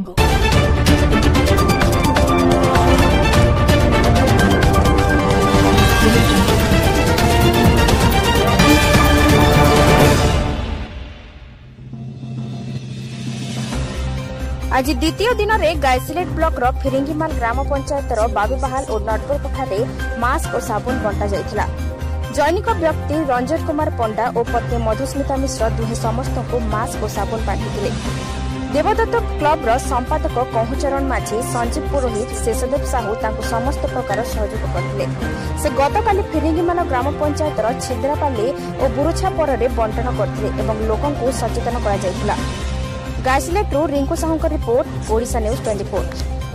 आज द्वितीय दिन गाइसलेट ब्लक र फिरिङीमा ग्राम पञ्चायत र बाबुबान ओ नरपरठाले मास्क साबुन सबुन बं्टा जैन व्यक्ति रञ्जन कुमार पंडा पण्डा पत्नी मधुस्मिता मिश्र दुहेँ समस्तुन पाठि देवदत्त क्लब र सम्पादक कहोचरण माझी संजीप पुरोहित शेषदेव साहू ताको समस्त प्रकार सहयोग करथिले से गत काली फिरिंगिमान ग्राम पञ्चायत र छिद्रापल्ली ओ गुरुछापोर रे करते करथिले एवं लोकनको सचेतन करा जाइथिला रिंकू साहू रिपोर्ट ओडिसा न्यूज 24